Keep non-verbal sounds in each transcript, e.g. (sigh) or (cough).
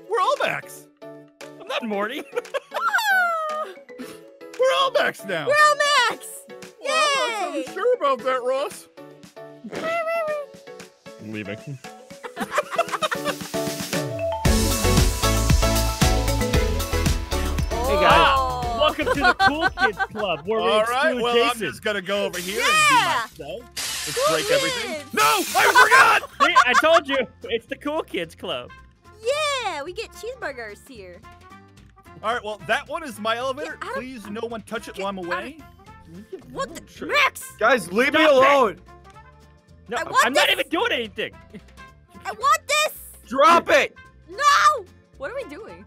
We're all Max. I'm not Morty. (laughs) Ah! We're all Max now. We're all Max. Well, I'm not so sure about that, Ross. I'm leaving. Hey ah! guys. Oh. (laughs) Welcome to the Cool Kids Club, where we All exclude right, well, I'm Jason. just gonna go over here Yeah. and do myself. Let's Cool break everything. No, I forgot. (laughs) I told you, it's the Cool Kids Club. Yeah, we get cheeseburgers here. All right, well, that one is my elevator. Get out of- Please, no one touch it while I'm out of- away. What the? Sure. Max, Guys, leave me Stop it! alone. No, I want I'm not even doing anything. I want this. Drop it. No. What are we doing?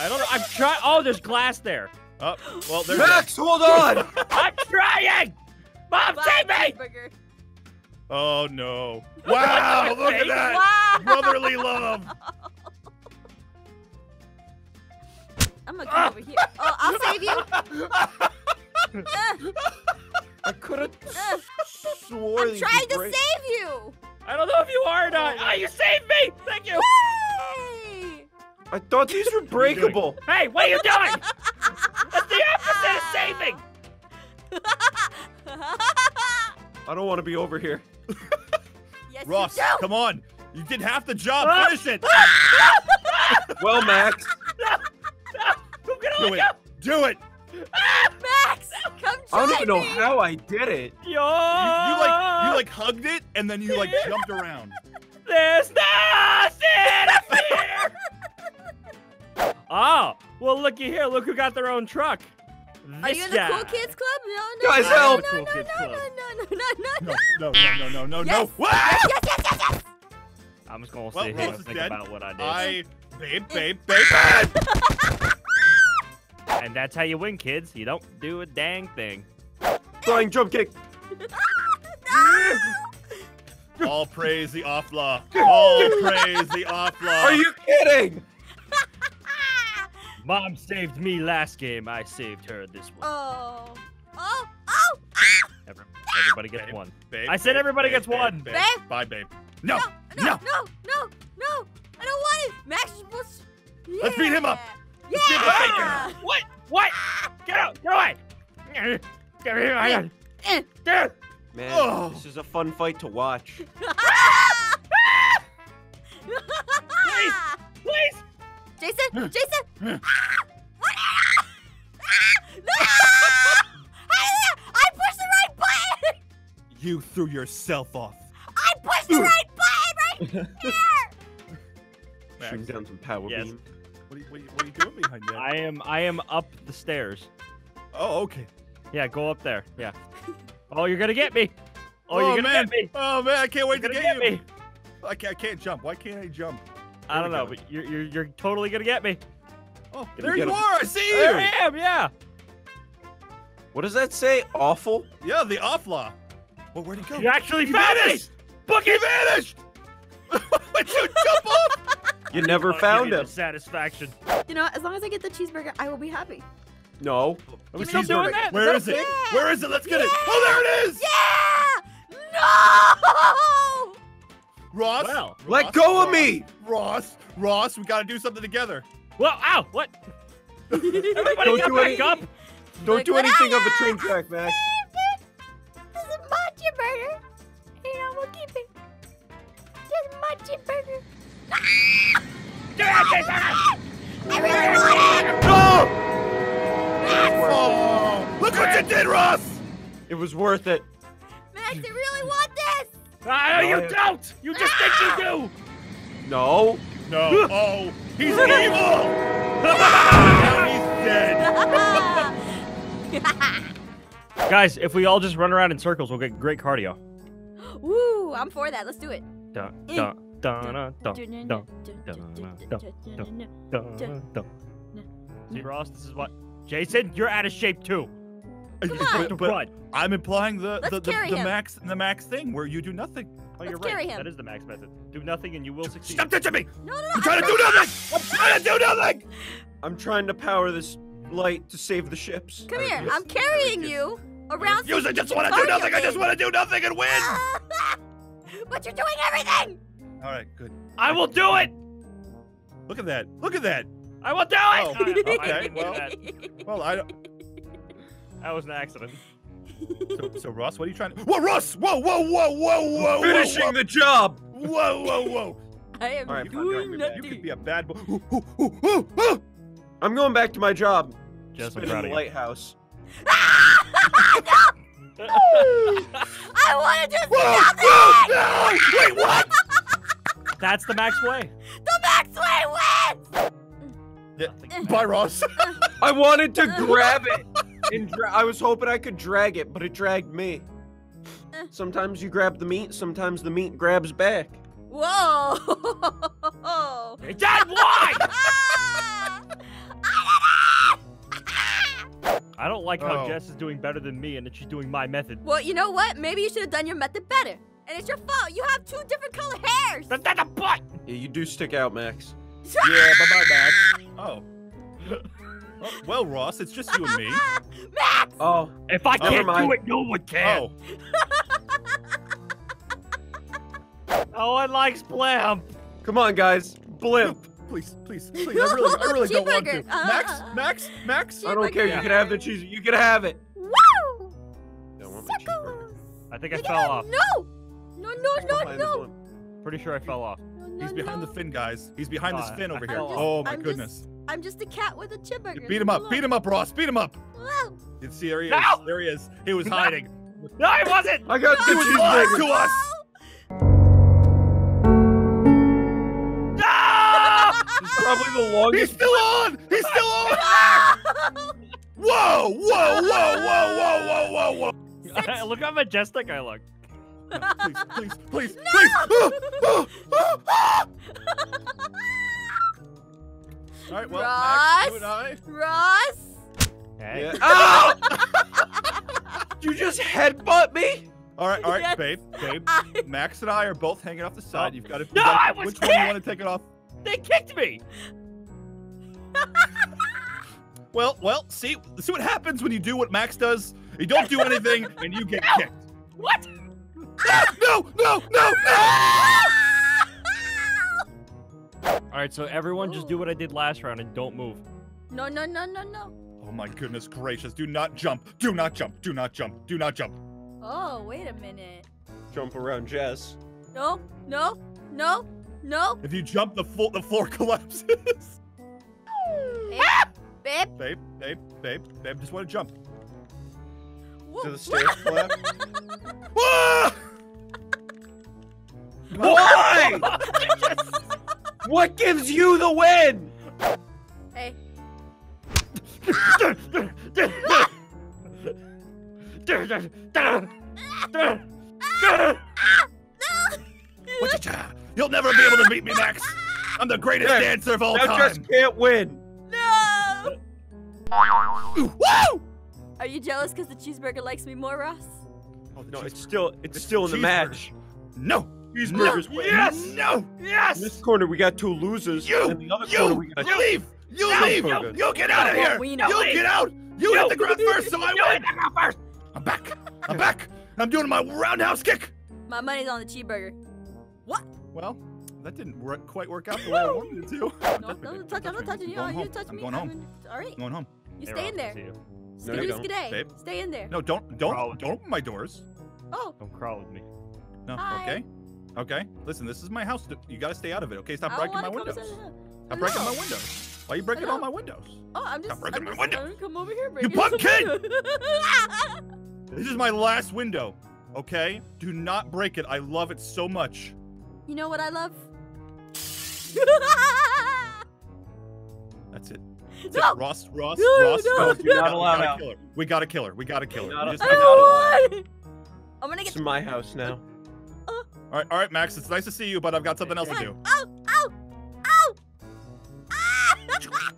I don't know. I'm trying. Oh, there's glass there. Oh, well, there's Max, hold on. (laughs) I'm trying. Mom, Bye, save me. cheeseburger. Oh no! Wow, look at that! Wow. Brotherly love. (laughs) I'm gonna come over here. (laughs) Oh, I'll save you. Uh, I could have uh, (laughs) swore I'm trying to break- save you. I don't know if you are or not. Oh, you saved me. Thank you. Hey. I thought these were (laughs) breakable. Hey, what are you doing? That's the opposite of saving. I don't want to be over here. yes, Ross, you do. come on! You did half the job. Ah. Finish it. Well, Max, I'm gonna Do it. Do it. Ah, Max, come I don't even know me. how I did it. Yo. You, you like you like hugged it and then you like (laughs) jumped around. There's nothing up (laughs) here. oh, well, looky here. Look who got their own truck. Are you in the guy. cool kids club? No, no, Guys, no, help. no, no, Cool no, Kids no, Club. no, no, no, no, No, no, no, no, no, no, Yes. no. Wah! Yes, yes, yes, yes, yes. I'm just gonna Well, sit here Rose and is think dead. about what I did. I, babe, babe, babe, (laughs) babe. And that's how you win, kids. You don't do a dang thing. Flying jump kick. (laughs) All praise the Offlaw. (laughs) All praise the Offlaw. Are you kidding? (laughs) Mom saved me last game. I saved her this one. Oh, oh, oh. Ah! Every- everybody gets Babe. one. Babe, I said babe, everybody babe, gets babe, one. Babe. Babe. Bye, babe. No, no, no. no, no, no. I don't want it. Max is supposed to... Let's beat him up. Yeah. Let's beat him yeah. What? What? Get out! Get away! Get here! Eh. Get Man, Oh. this is a fun fight to watch. (laughs) Please. Please! Jason, Jason. I pushed the right button. You threw yourself off. I pushed the right button right (laughs) here. Max, Shooting down some power Yes. beam. What, are you, what, are you, what are you doing behind that? I am. I am up the stairs. Oh, okay. Yeah, go up there. Yeah. Oh, you're gonna get me. Oh, you're oh, gonna man. get me. Oh man, I can't wait You're to get, get you. me. I can't, I can't jump. Why can't I jump? I don't know, go. but you're, you're you're totally gonna get me. Oh, Did there we you get him? are. I see you. There I am. Yeah. What does that say? Awful? Yeah, the Offlaw. Well, where'd he go? You actually He found vanished. Book He it. vanished. (laughs) Would you jump off? You never I'll give found you the him. Satisfaction. You know, as long as I get the cheeseburger, I will be happy. No. Are we still doing that? Where Is is that it? Yeah. Where is it? Let's get it. Oh, there it is. Yeah! No! Ross. Well. Let Ross, go of Ross, me! Ross. Ross, we got to do something together. Well, ow! What? Everybody Don't get do back any- up! Don't Look do anything I of a train track, Max. This is my cheeseburger. You know, we'll keep it. This is my cheeseburger. Do it, Jason! I really want it! No! Oh, look what you did, Ross. It was worth it. Max, I really want this! Ah, No, you don't! You just think you do! No. No. (laughs) Oh, he's evil. now he's dead. Guys, if we all just run around in circles, we'll get great cardio. Woo, I'm for that. Let's do it. Dun, Mm. See, Ross, this is what. Jason, you're out of shape too. Come on. But, I'm implying the the, the, the max the max thing where you do nothing. Oh, you're Let's right. That is the max method. Do nothing and you will succeed. Stop touching me! No, no, no. I'm trying to do nothing. I'm trying to do nothing. I'm trying to power this light to save the ships. Come here. I'm carrying you around. Use I just want to do nothing. I just want to do nothing and win. but you're doing everything. All right, good. I will do it! Look at that. Look at that. I will do it. Oh, I- I okay, well. Well, I don't. that was an accident. So, so Ross, what are you trying to? Whoa, Ross! Whoa, whoa, whoa, whoa, whoa! Finishing whoa, the job. Whoa, whoa, whoa! I am All right, fine, doing fine, nothing. You could be a bad boy. I'm going back to my job. Just Spinning proud the of you. lighthouse. (laughs) I want to do Whoa, something! whoa, no! Wait, what? That's the max way. The Max Way wins! Bye, Ross. (laughs) I wanted to grab it. (laughs) And dra- I was hoping I could drag it, but it dragged me. (laughs) Sometimes you grab the meat, sometimes the meat grabs back. Whoa! Hey, Dad, why? I don't like how Oh. Jess is doing better than me and that she's doing my method. well, you know what? Maybe you should have done your method better. And it's your fault. You have two different color hairs. That's not a butt. Yeah, you do stick out, Max. yeah, bye, bye, Max. Oh. Oh, Well, Ross, it's just you and me. (laughs) Max! Oh, If I can't mind. do it, no one can. Oh, (laughs) Oh, I like Splam. come on, guys. Blimp. (laughs) please, please, please. I really, I really don't want to. Uh, Max, uh, uh. Max, Max. I don't care. You can have the cheese. You can have it. Woo! Don't want my cheeseburger. Suckles! I think I fell off. that. No! No, no, no, Behind no! Blimp. Pretty sure I fell off. No, no, He's behind no. the fin, guys. He's behind this fin over here. off. Oh my I'm just- goodness. I'm just a cat with a chip burger. Beat him up. Beat him up, Ross. Beat him up. Whoa. You see, there he is. No! There he is. He was (laughs) hiding. No, I wasn't. I got the He was lying to us. No! This probably the longest. He's still on. He's still on. Whoa, whoa, whoa, whoa, whoa, whoa, whoa, (laughs) look how majestic I look. Whoa. Please, please, please, please. (laughs) (gasps) Ah, ah, ah. All right, well, Max, you and I. Ross! Hey. Yeah. Ow! (laughs) you just headbutt me? All right, all right, Yes. babe, babe. I... Max and I are both hanging off the side. You've got to. No, I was Which one do you want to take it off? They kicked me. (laughs) Well, well, see, see what happens when you do what Max does. You don't do anything, and you get kicked. What? Ah, no, no, no, no! All right, so everyone just do what I did last round and don't move. No, no, no, no, no. Oh my goodness gracious! Do not jump! Do not jump! Do not jump! Do not jump! Oh, wait a minute. Jump around Jess. No, no, no, no. If you jump, the floor the floor (laughs) collapses. Babe, babe. babe, babe, babe, babe, just want to jump. Whoa. To the stairs flap. (laughs) Why? (laughs) what gives you the win? Hey, Whatcha-cha. You'll never be able to beat me, Max. I'm the greatest Yes. dancer of all Now time. Jess can't win. no! Ooh, Woo! Are you jealous because the cheeseburger likes me more, Ross? Oh, No, it's still it's, It's still in the match. no. Cheeseburgers no. win. Yes. No. In yes. this corner we got two losers. You. In the other corner we You. got You leave. You No, leave. no, You get out of no, here. we know. You get out. You You. hit the ground first, so I (laughs) You win. hit the ground first. I'm back. I'm back. I'm doing my roundhouse kick. My money's on the cheeseburger. What? Well, that didn't work, quite work out the way I wanted it to. No, (laughs) Touch no, me, touch. I'm not touching you. I'm going You home. touch I'm me. going home. All right. I'm going home. You stay in there. to see. No, you don't. Babe. Stay in there. No, don't don't don't open my doors. Oh, Don't crawl with me. No. Hi. Okay. Okay. Listen, this is my house. You gotta stay out of it. Okay. Stop I breaking my windows. inside the- Stop breaking my windows. Why are you breaking all my windows? Oh, I'm just. breaking I'm my just, window. Come over here. You break punk some kid! This is my last window. Okay. Do not break it. I love it so much. you know what I love? That's it. (laughs) That's No. it. Ross. Ross. No, Ross. no, Ross, no. we gotta- allowed we gotta out. kill her. We gotta kill her. We gotta kill her. Not We just I don't want. I'm gonna get. It's get. my house now. All right. All right, Max. It's nice to see you, but I've got something else to do. Oh, oh, oh! Ah! (laughs)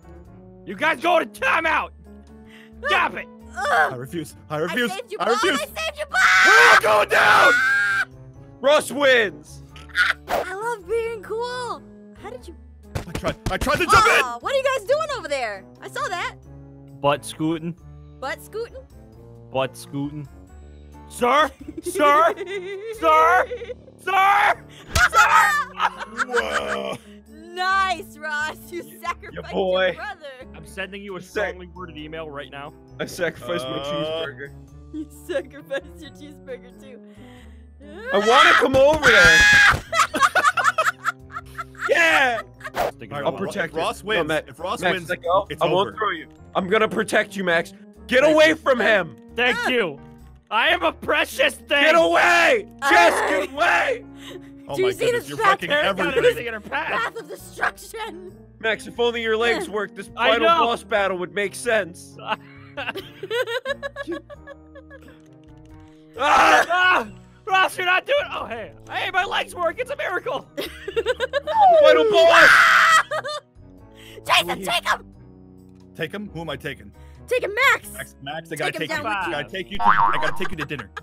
You guys go to timeout. Stop it. I refuse. I I refuse. saved you, I bud. refuse. I saved you, We're all going down. Ross wins. I love being cool. How did you? I tried. I tried to jump in. Oh, what are you guys doing over there? I saw that. Butt scooting. Butt scooting. Butt scooting. Sir? Sir? (laughs) Sir? Sir? Whoa. Nice, Ross. You sacrificed boy. your brother. I'm sending you a Sick. strongly worded email right now. I sacrificed my Uh, cheeseburger. You sacrificed your cheeseburger too. I want to come over there. (laughs) yeah. Sticking All right, around. I'll protect if Ross wins. No, Max- if Ross Max, wins, let go. it's I won't throw you. I'm gonna protect you, Max. Get Thank away you. from him. Thank you. I am a precious thing. Get away. Jess, Ah. get (laughs) away. oh Do my you see goodness, this you're fat wrecking Karen got everything. everything in her path. Path of destruction. Max, if only your legs (laughs) worked, this I final know. boss battle would make sense. (laughs) Ah! ah, Ross, you're not doing. Oh, hey, hey, my legs work. It's a miracle. Final boss. Jason, take him. Take him. Who am I taking? Take him, Max. Max. Max. I gotta Take him take you. I gotta take you. To, I gotta take you to dinner. (laughs)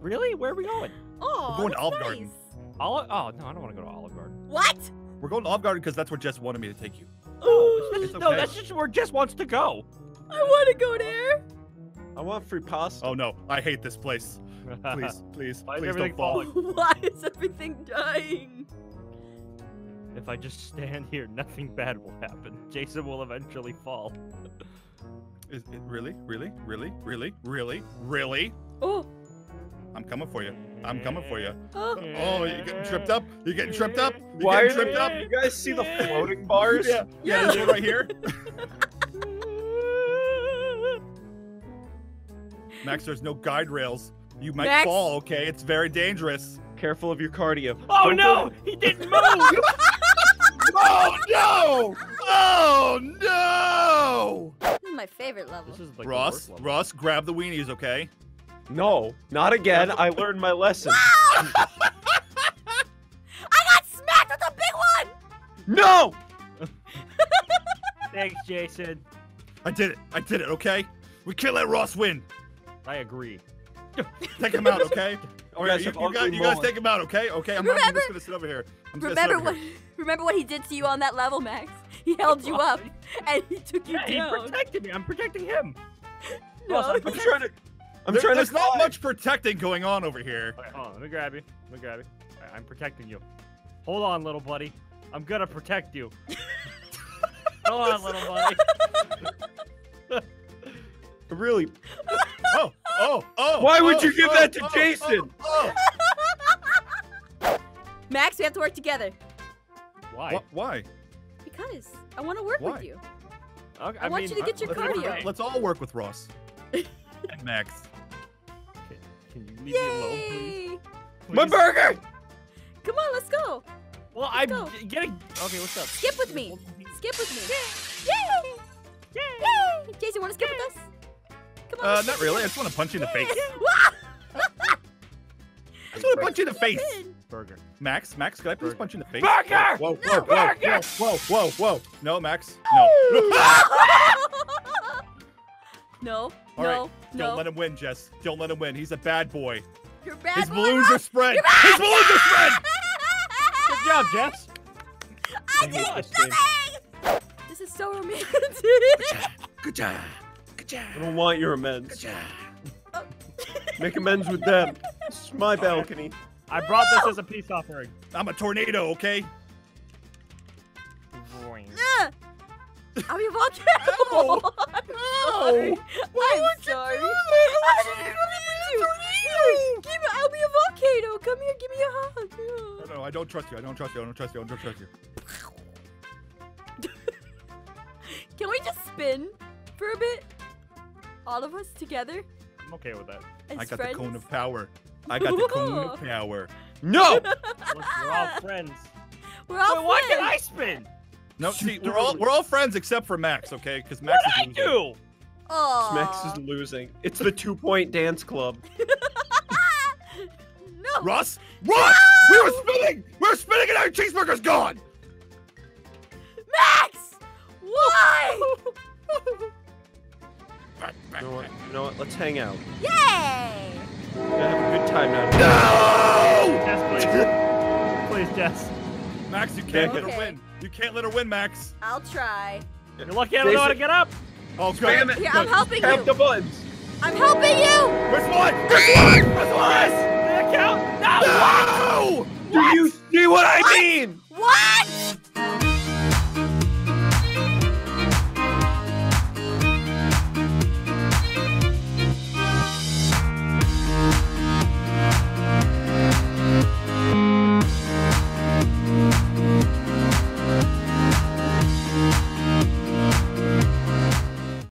Really? Where are we going? Oh, We're going to that's Olive Garden. Olive? Oh no, I don't want to go to Olive Garden. What? We're going to Olive Garden because that's where Jess wanted me to take you. Oh, (laughs) It's no, okay. that's just where Jess wants to go. I want to go there. I want free pasta. Oh no, I hate this place. Please, (laughs) please, Why is please everything don't fall. Why is everything dying? If I just stand here, nothing bad will happen. Jason will eventually fall. Is it really, really, really, really, really, really? Oh, I'm coming for you. I'm coming for you. (gasps) oh. Oh, you getting tripped up? You getting tripped up? You Why are getting tripped up? You guys see the floating bars? Yeah, yeah, this one right here. (laughs) Max, there's no guide rails. You might Max? fall, okay? It's very dangerous. Careful of your cardio. Oh Don't no! go- He didn't move! (laughs) Oh no! Oh no! This is my favorite level. this is like the Ross, level. Ross, grab the weenies, okay? No, not again. I learned my lesson. (laughs) I got smacked with a big one. No! (laughs) Thanks, Jason. I did it. I did it, okay? We can't let Ross win. I agree. Take him out, okay? (laughs) All right, you, you, guys, you guys take him out, okay? Okay, I'm, not, I'm just gonna sit over here. I'm Remember gonna what? sit over here. Remember what he did to you on that level, Max? He held you up and he took you Yeah, he protected me. I'm protecting him. No, Ross, I'm I'm trying to. I'm There- trying there's to. not much protecting going on over here. Okay, hold on. Let me grab you. Let me grab you. Alright, I'm protecting you. Hold on, little buddy. I'm gonna protect you. (laughs) Hold on, little buddy. (laughs) Really? (laughs) Oh, oh, oh. Why would oh, you give oh, that to oh, oh Jason? Oh, oh, Max, we have to work together Why? oh. Wh- Why? Because I want to work Why? with you. Okay, I want mean, you to get your let's, cardio. Let's all work with Ross. and (laughs) Max. Can, can you leave me alone, please? Yay! My burger! Come on, let's go. Well, I'm go. getting. Okay, what's up? Skip with me. Skip with me. Yay! Yay! Yay! Jason, want to skip with us? Come on. Uh, not really. I just want to punch you in the face. Wah! I just want to punch you in the face. Burger. Max, Max, could I please Burger. punch you in the face? Burger! Whoa, whoa, No, whoa, whoa, burger! whoa, whoa, whoa, whoa. No, Max. No. (laughs) no, All no, right, no. Don't let him win, Jess. Don't let him win. He's a bad boy. You're bad His boy, balloons Ross. are spread. You're His bad. balloons are spread. (laughs) Good job, Jess. I hate did this game. nothing. This is so romantic. Good job. Good job. I don't want your amends. Good job. Oh. Make amends with them. (laughs) This (laughs) is my balcony. I brought this as a peace offering. I'm a tornado, okay? Ugh. (laughs) (laughs) I'm your volcano. Ow. I'm sorry. I didn't mean to. Give me, I'll be a volcano. Come here, give me a hug. No, no, I don't trust you. I don't trust you. I don't trust you. I don't trust you. Can we just spin for a bit? All of us together I'm okay with that. as I got friends? the cone of power. I got the (laughs) cone power. No! Look, we're all friends. We're all Wait, why friends. can I spin? No, (laughs) see, we're all we're all friends except for Max, okay? Because Max What is did I losing. do? Aw. Max is losing. It's the two point dance club. (laughs) No. Ross, Ross, we were spinning. We were spinning, and our cheeseburger's gone. Max! Why? You know what? You know what? Let's hang out. Yay! We're gonna have a good time now. No! Jess, please. please, Jess. Max, you can't let her win. You can't let her win, Max. I'll try. You're lucky I don't know how to get up. Oh, good. Damn it. Here, I'm helping you. Tap the you. buttons. I'm helping you. Which one? Which one? Which one? Did it count? No! No! Do you see what I mean? What?